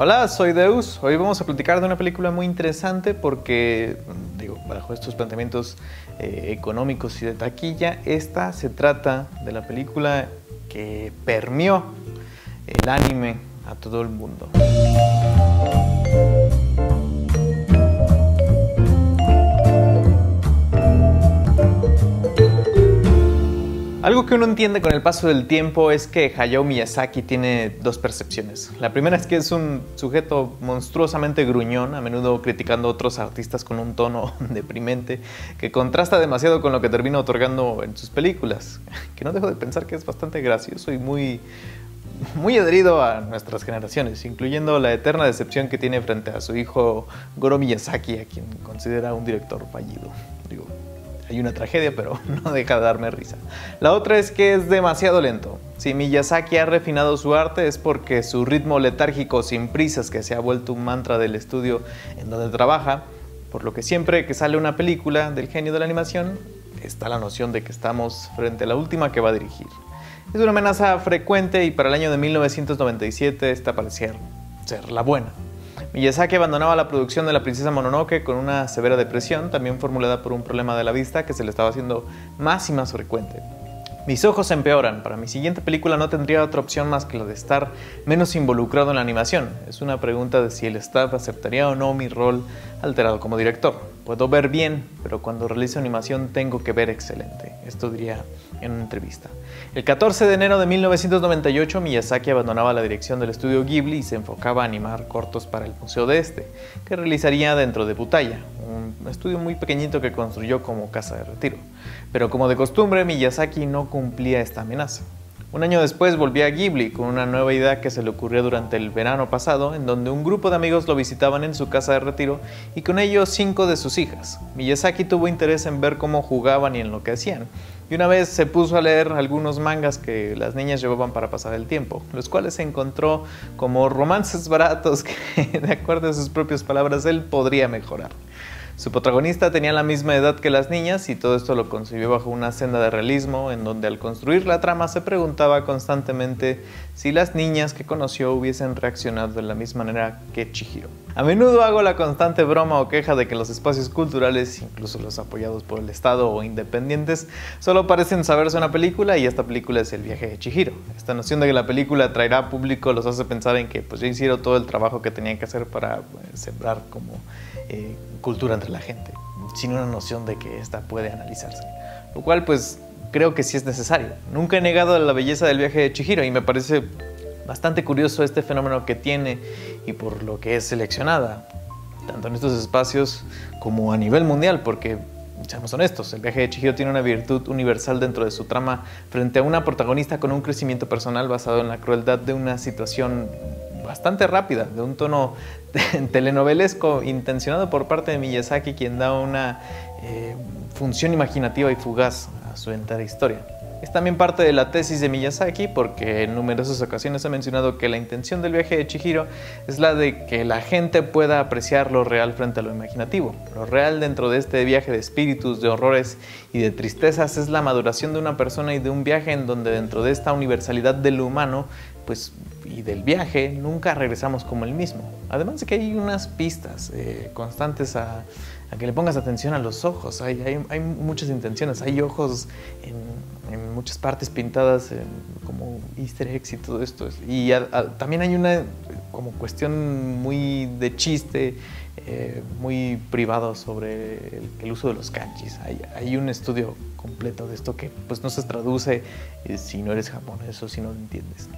Hola, soy Deus. Hoy vamos a platicar de una película muy interesante porque, digo, bajo estos planteamientos eh, económicos y de taquilla, esta se trata de la película que permeó el anime a todo el mundo. Algo que uno entiende con el paso del tiempo es que Hayao Miyazaki tiene dos percepciones. La primera es que es un sujeto monstruosamente gruñón, a menudo criticando a otros artistas con un tono deprimente, que contrasta demasiado con lo que termina otorgando en sus películas, que no dejo de pensar que es bastante gracioso y muy, muy adherido a nuestras generaciones, incluyendo la eterna decepción que tiene frente a su hijo Goro Miyazaki, a quien considera un director fallido. Digo, hay una tragedia, pero no deja de darme risa. La otra es que es demasiado lento. Si Miyazaki ha refinado su arte es porque su ritmo letárgico sin prisas, que se ha vuelto un mantra del estudio en donde trabaja, por lo que siempre que sale una película del genio de la animación, está la noción de que estamos frente a la última que va a dirigir. Es una amenaza frecuente y para el año de 1997 esta parecía ser la buena. Miyazaki abandonaba la producción de La princesa Mononoke con una severa depresión, también formulada por un problema de la vista que se le estaba haciendo más y más frecuente. Mis ojos empeoran. Para mi siguiente película no tendría otra opción más que la de estar menos involucrado en la animación. Es una pregunta de si el staff aceptaría o no mi rol alterado como director. Puedo ver bien, pero cuando realizo animación tengo que ver excelente. Esto diría en una entrevista. El 14 de enero de 1998, Miyazaki abandonaba la dirección del estudio Ghibli y se enfocaba a animar cortos para el Museo de Este, que realizaría dentro de Butaya, un estudio muy pequeñito que construyó como casa de retiro. Pero como de costumbre, Miyazaki no cumplía esta amenaza. Un año después volvió a Ghibli con una nueva idea que se le ocurrió durante el verano pasado, en donde un grupo de amigos lo visitaban en su casa de retiro y con ellos cinco de sus hijas. Miyazaki tuvo interés en ver cómo jugaban y en lo que hacían, y una vez se puso a leer algunos mangas que las niñas llevaban para pasar el tiempo, los cuales se encontró como romances baratos que, de acuerdo a sus propias palabras, él podría mejorar. Su protagonista tenía la misma edad que las niñas y todo esto lo concibió bajo una senda de realismo en donde al construir la trama se preguntaba constantemente si las niñas que conoció hubiesen reaccionado de la misma manera que Chihiro. A menudo hago la constante broma o queja de que los espacios culturales, incluso los apoyados por el Estado o independientes, solo parecen saberse una película y esta película es el viaje de Chihiro. Esta noción de que la película traerá público los hace pensar en que pues ya hicieron todo el trabajo que tenían que hacer para pues, sembrar como eh, cultura entre la gente, sin una noción de que esta puede analizarse. Lo cual pues creo que sí es necesario. Nunca he negado la belleza del viaje de Chihiro y me parece bastante curioso este fenómeno que tiene y por lo que es seleccionada, tanto en estos espacios como a nivel mundial, porque seamos honestos, el viaje de Chihiro tiene una virtud universal dentro de su trama frente a una protagonista con un crecimiento personal basado en la crueldad de una situación bastante rápida, de un tono telenovelesco intencionado por parte de Miyazaki, quien da una eh, función imaginativa y fugaz a su entera historia. Es también parte de la tesis de Miyazaki porque en numerosas ocasiones ha mencionado que la intención del viaje de Chihiro es la de que la gente pueda apreciar lo real frente a lo imaginativo. Lo real dentro de este viaje de espíritus, de horrores y de tristezas es la maduración de una persona y de un viaje en donde dentro de esta universalidad de lo humano pues, y del viaje nunca regresamos como el mismo. Además de que hay unas pistas eh, constantes a, que le pongas atención a los ojos. Hay, hay, muchas intenciones. Hay ojos en, muchas partes pintadas como easter eggs y todo esto. Y también hay una como cuestión muy de chiste, eh, muy privado sobre el, uso de los kanjis. Hay, hay, un estudio completo de esto que pues no se traduce eh, si no eres japonés o si no lo entiendes.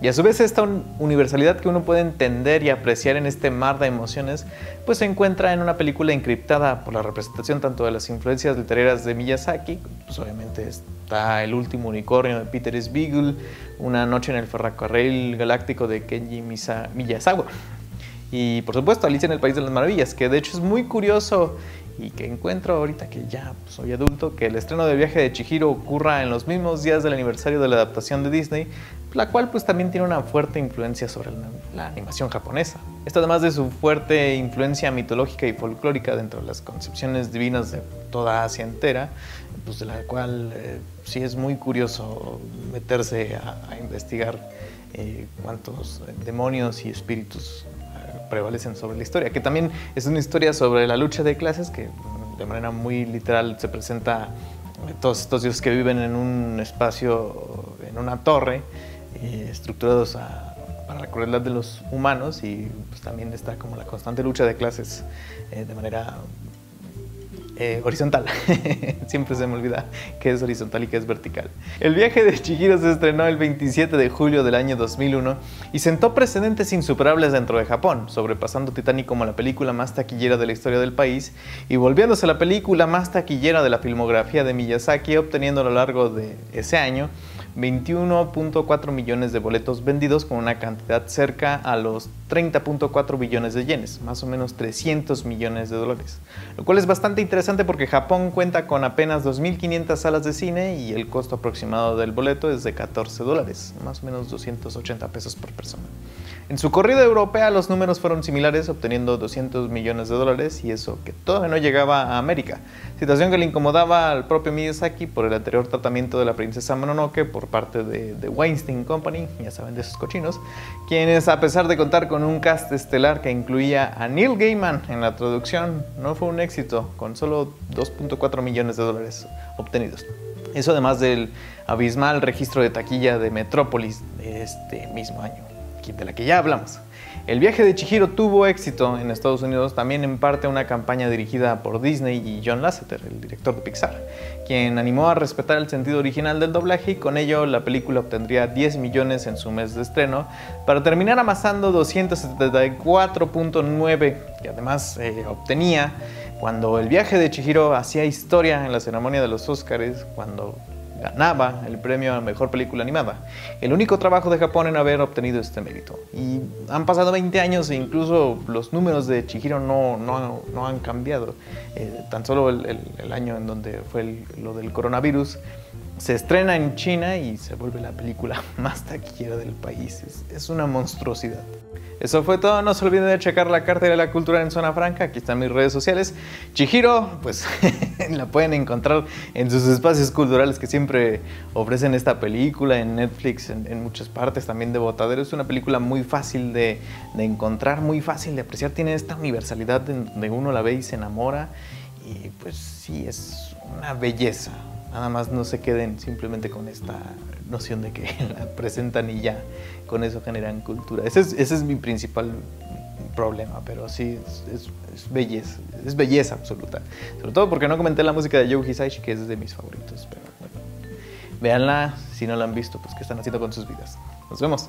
Y a su vez esta universalidad que uno puede entender y apreciar en este mar de emociones, pues se encuentra en una película encriptada por la representación tanto de las influencias literarias de Miyazaki, pues obviamente está El último unicornio de Peter Spiegel, Una noche en el ferrocarril galáctico de Kenji Miyazawa, y por supuesto Alicia en el País de las Maravillas, que de hecho es muy curioso y que encuentro ahorita que ya soy adulto, que el estreno de Viaje de Chihiro ocurra en los mismos días del aniversario de la adaptación de Disney, la cual pues también tiene una fuerte influencia sobre la, animación japonesa. Esto además de su fuerte influencia mitológica y folclórica dentro de las concepciones divinas de toda Asia entera, pues de la cual eh, sí es muy curioso meterse a, investigar eh, cuántos demonios y espíritus prevalecen sobre la historia, que también es una historia sobre la lucha de clases que de manera muy literal se presenta todos estos dioses que viven en un espacio, en una torre, eh, estructurados para la crueldad de los humanos y pues, también está como la constante lucha de clases eh, de manera eh, horizontal. Siempre se me olvida que es horizontal y que es vertical. El viaje de Chihiro se estrenó el 27 de julio del año 2001 y sentó precedentes insuperables dentro de Japón, sobrepasando Titanic como la película más taquillera de la historia del país y volviéndose la película más taquillera de la filmografía de Miyazaki, obteniendo a lo largo de ese año 21.4 millones de boletos vendidos con una cantidad cerca a los 30.4 billones de yenes, más o menos 300 millones de dólares. Lo cual es bastante interesante porque Japón cuenta con apenas 2.500 salas de cine y el costo aproximado del boleto es de 14 dólares, más o menos 280 pesos por persona. En su corrida europea los números fueron similares, obteniendo 200 millones de dólares y eso que todavía no llegaba a América, situación que le incomodaba al propio Miyazaki por el anterior tratamiento de la princesa Mononoke por parte de, The Weinstein Company, ya saben de esos cochinos, quienes a pesar de contar con un cast estelar que incluía a Neil Gaiman en la traducción, no fue un éxito, con solo 2.4 millones de dólares obtenidos. Eso además del abismal registro de taquilla de Metrópolis de este mismo año de la que ya hablamos. El viaje de Chihiro tuvo éxito en Estados Unidos, también en parte una campaña dirigida por Disney y John Lasseter, el director de Pixar, quien animó a respetar el sentido original del doblaje y con ello la película obtendría 10 millones en su mes de estreno, para terminar amasando 274.9 que además eh, obtenía cuando el viaje de Chihiro hacía historia en la ceremonia de los Oscars, cuando ganaba el premio a Mejor Película Animada. El único trabajo de Japón en haber obtenido este mérito. Y han pasado 20 años e incluso los números de Chihiro no, no, no han cambiado. Eh, tan solo el, el, año en donde fue lo del coronavirus, se estrena en China y se vuelve la película más taquillera del país. Es, es una monstruosidad. Eso fue todo, no se olviden de checar la carta de la cultura en Zona Franca, aquí están mis redes sociales. Chihiro, pues la pueden encontrar en sus espacios culturales que siempre ofrecen esta película, en Netflix, en, muchas partes, también de Botadero. Es una película muy fácil de, de encontrar, muy fácil de apreciar, tiene esta universalidad donde uno la ve y se enamora. Y pues sí, es una belleza, Nada más no se queden simplemente con esta noción de que la presentan y ya con eso generan cultura. Ese es, ese es mi principal problema, pero sí, es, belleza, es belleza absoluta. Sobre todo porque no comenté la música de Joe Hisaishi, que es de mis favoritos, pero bueno, véanla, si no la han visto, pues qué están haciendo con sus vidas. Nos vemos.